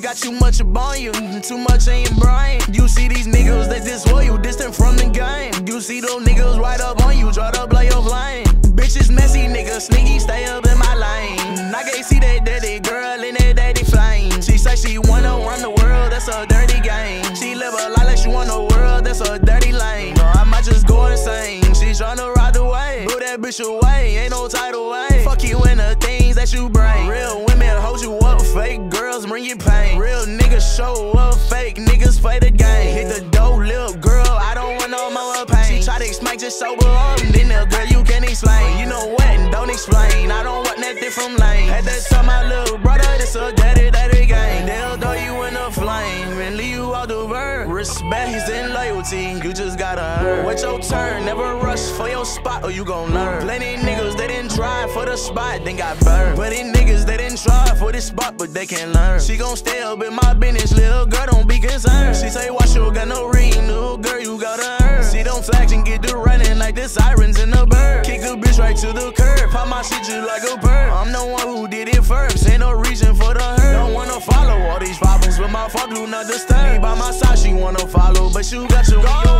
got too much upon you, too much in your brain. You see these niggas, they disloyal, you, distant from the game. You see those niggas right up on you, try to play your flame. Bitches messy, nigga, sneaky, stay up in my lane. I can't see that daddy girl in that daddy flame. She say she wanna run the world, that's a dirty game. She live a life like she want the world, that's a dirty lane. No, I might just go insane. She tryna ride the wave, blow that bitch away, ain't no title wave. Fuck you in the things that you bring. Real women hold you up, fake girls bring pain. Real niggas show up, fake niggas play the game. Hit the dough, little girl, I don't want no more pain. She try to explain, just sober up, then the girl you can't explain. You know what? Don't explain. I don't want nothing from lane. Had to tell my little brother, this a daddy, daddy game. They'll throw you in the flame and leave you out the burn. Respect and loyalty, you just gotta earn. Wait your turn, never rush for your spot or you gon' learn. Plenty niggas, spot, then got burned. Plenty niggas, they didn't try for this spot, but they can't learn. She gon' stay up in my business, little girl, don't be concerned. She say, watch you got no ring, little girl, you gotta earn. See them flags and get the running like the sirens in the bird. Kick a bitch right to the curb, pop my shit just like a bird. I'm the one who did it first, ain't no reason for the hurt. Don't wanna follow all these problems, but my fault do not disturb. Me by my side, she wanna follow, but you got to go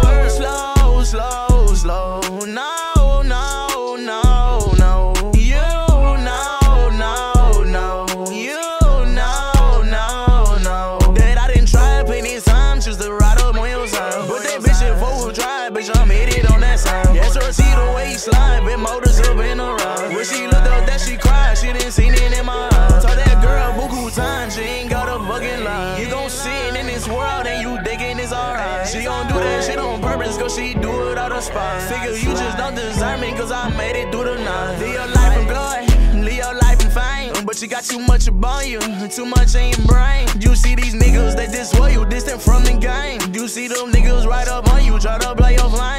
slide, big motors up in the ride. When she looked up, that she cried, she didn't see it in my eyes. Told that girl buku times, she ain't got a fucking lie. You gon' it in this world, and you digging it's alright. She gon' do that shit on purpose, cause she do it out of spite. Figure you just don't deserve me, cause I made it through the night. Live your life in glory, live your life in fame. But you got too much upon you, too much in your brain. You see these niggas, they disloyal, distant from the game. You see them niggas right up on you, try to play your flame.